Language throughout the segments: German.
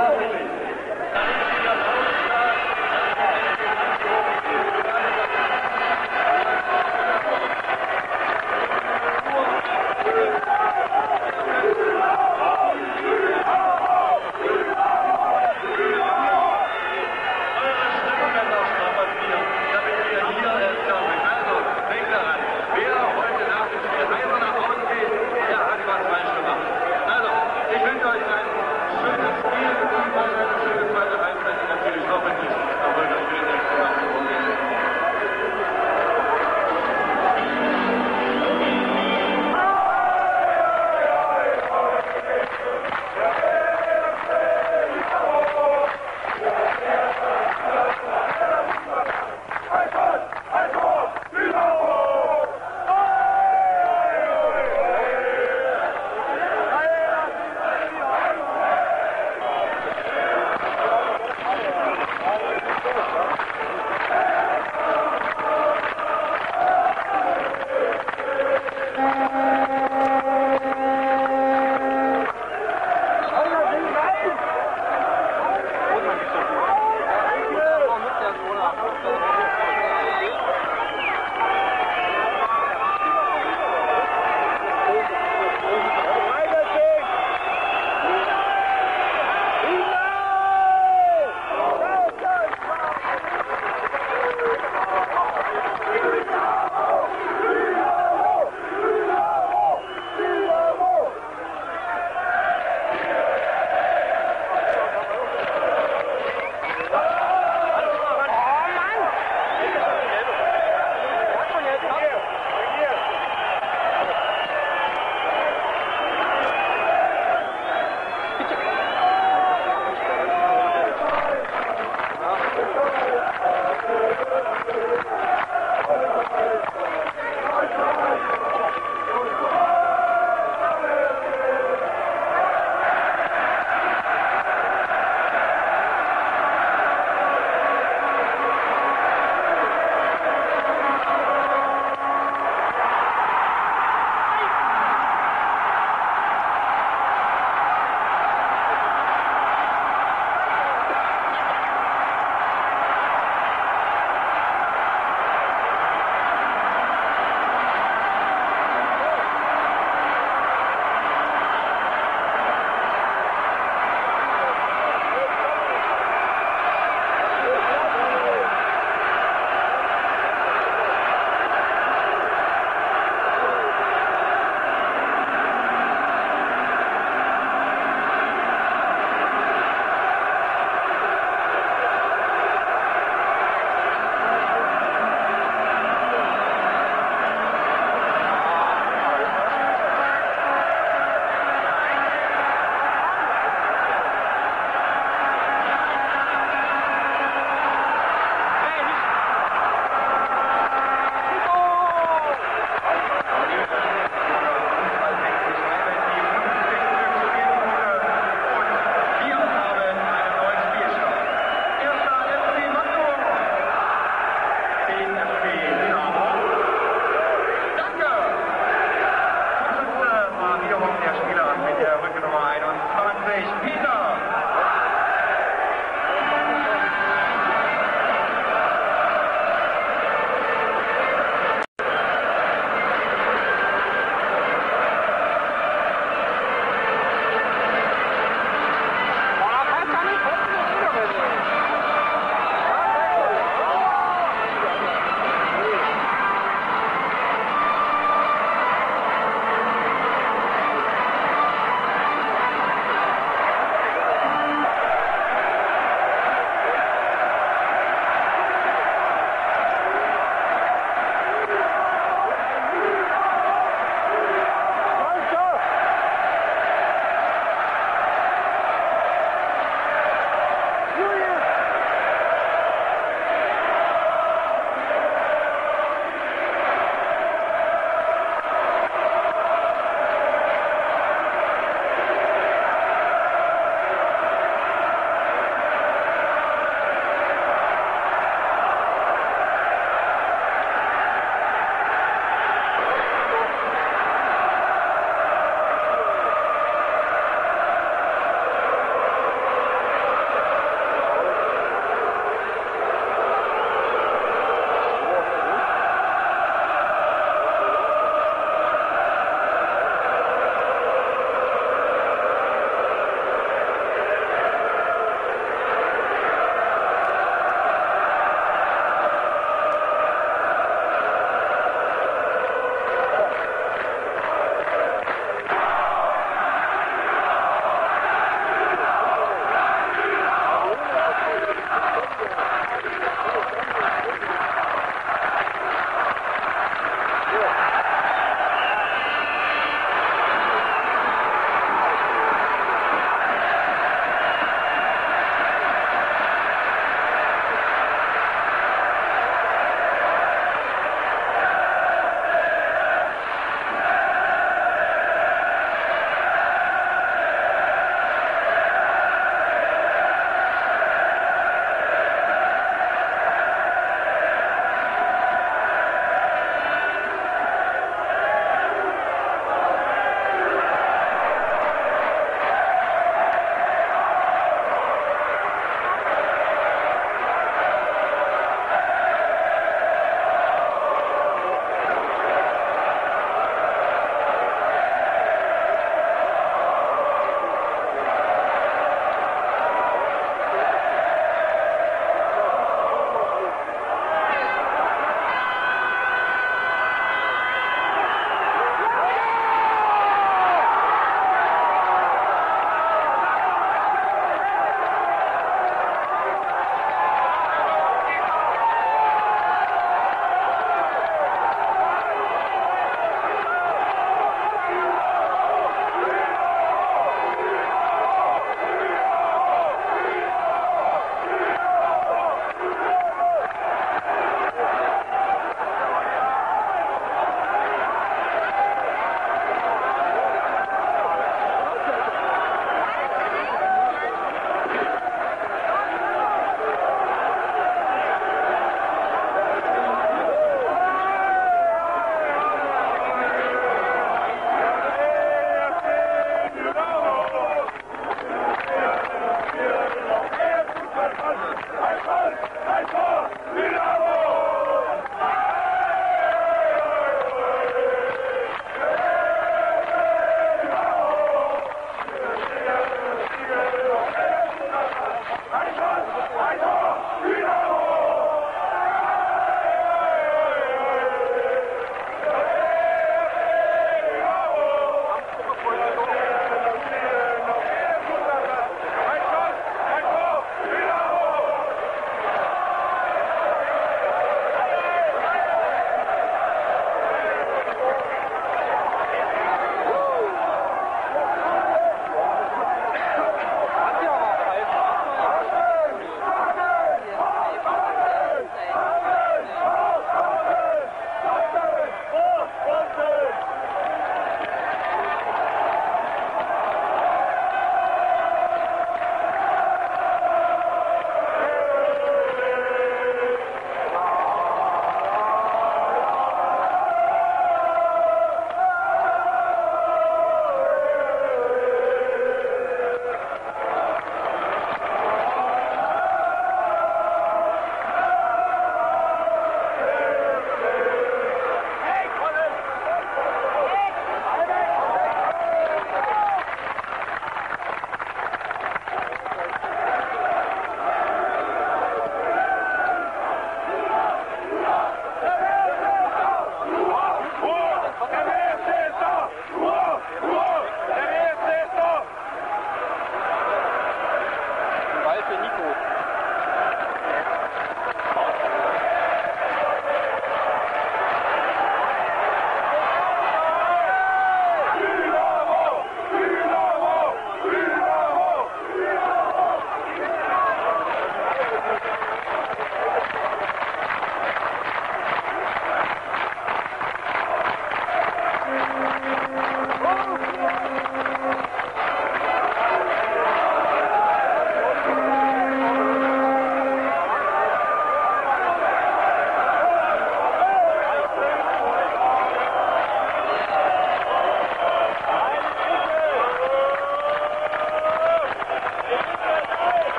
Thank you.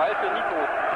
Ball für Nico.